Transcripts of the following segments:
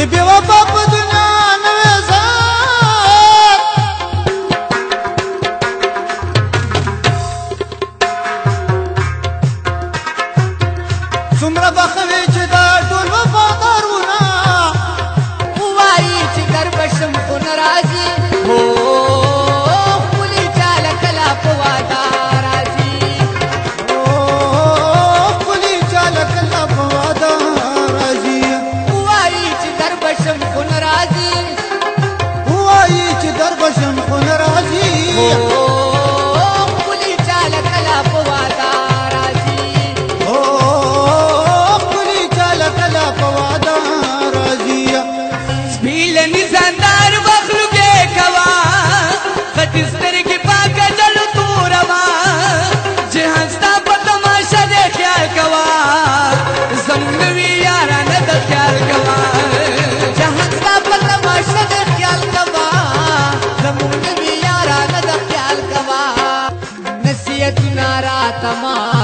چې بي وفا په دنیا نوې زار څومره بخوي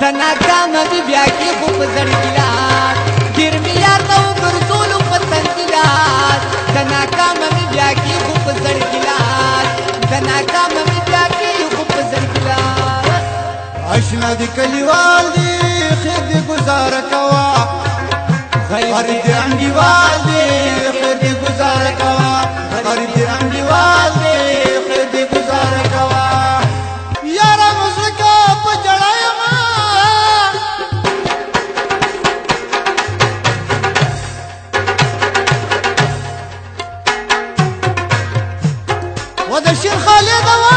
د ناکام دی بیا کې خو په زړګیلار ګرمیا تو ګرځول په تنګیلار د ناکام دی بیا کې خو په زړګیلار د ناکام دی بیا کې خو په زړګیلار آشنا دی کلیوال دی خې دی گزار کوا غیر دی انګیوال دی ودشير خالد